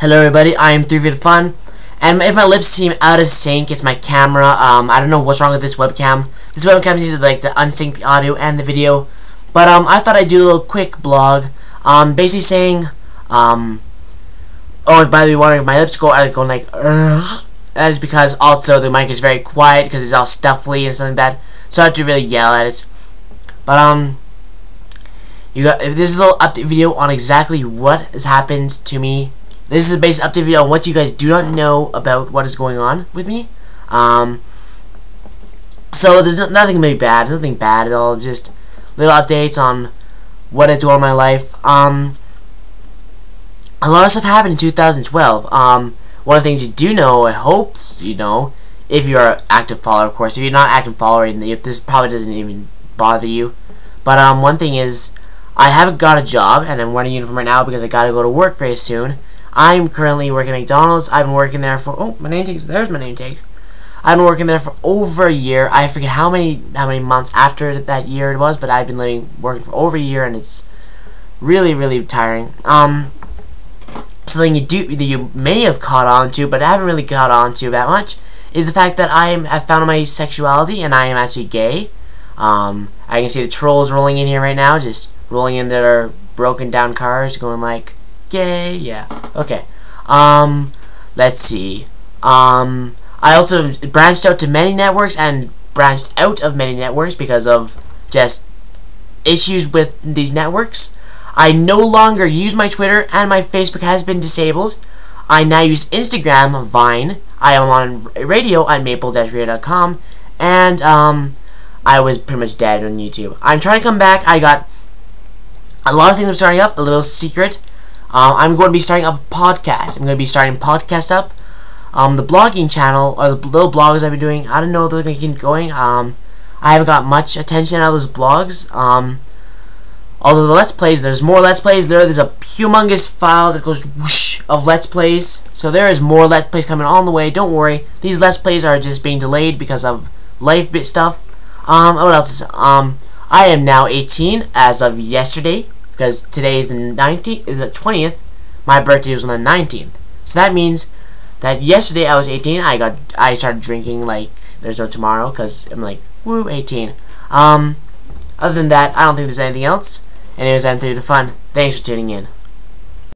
Hello everybody, I am 3 Feet Fun, and if my lips seem out of sync, it's my camera. Um, I don't know what's wrong with this webcam. This webcam seems to like to unsync the audio and the video, but um, I thought I'd do a little quick blog, um, basically saying, um, oh, by the way, wondering if my lips go out, go like, Ugh. that is because also the mic is very quiet because it's all stuffly and something like that, so I have to really yell at it. But um, you got this is a little update video on exactly what has happened to me this is a basic update video on what you guys do not know about what is going on with me. Um, so there's no, nothing really bad, nothing bad at all. Just little updates on what I do in my life. Um, a lot of stuff happened in 2012. Um, one of the things you do know, I hope you know, if you're an active follower, of course. If you're not active follower, this probably doesn't even bother you. But um, one thing is, I haven't got a job, and I'm wearing a uniform right now because I got to go to work very soon. I'm currently working at McDonald's. I've been working there for oh my name tag. There's my name tag. I've been working there for over a year. I forget how many how many months after that year it was, but I've been living working for over a year, and it's really really tiring. Um, something you do that you may have caught on to, but I haven't really caught on to that much, is the fact that I am have found my sexuality and I am actually gay. Um, I can see the trolls rolling in here right now, just rolling in their broken down cars, going like, Gay, yeah. Okay. Um, let's see. Um, I also branched out to many networks and branched out of many networks because of just issues with these networks. I no longer use my Twitter and my Facebook has been disabled. I now use Instagram, Vine. I am on radio at maple-radio.com and um, I was pretty much dead on YouTube. I'm trying to come back. I got a lot of things I'm starting up. A little secret. Um, I'm going to be starting up a podcast. I'm going to be starting podcast up. Um, the blogging channel, or the little blogs I've been doing, I don't know if they're going to keep going. Um, I haven't got much attention out of those blogs. Um, although the Let's Plays, there's more Let's Plays there. There's a humongous file that goes whoosh of Let's Plays. So there is more Let's Plays coming on the way. Don't worry. These Let's Plays are just being delayed because of life bit stuff. Um, what else is, um, I am now 18 as of yesterday because today is the 19th, the 20th. My birthday was on the 19th. So that means that yesterday I was 18. I got I started drinking like there's no tomorrow because I'm like woo 18. Um, other than that, I don't think there's anything else. Was time to the fun. Thanks for tuning in.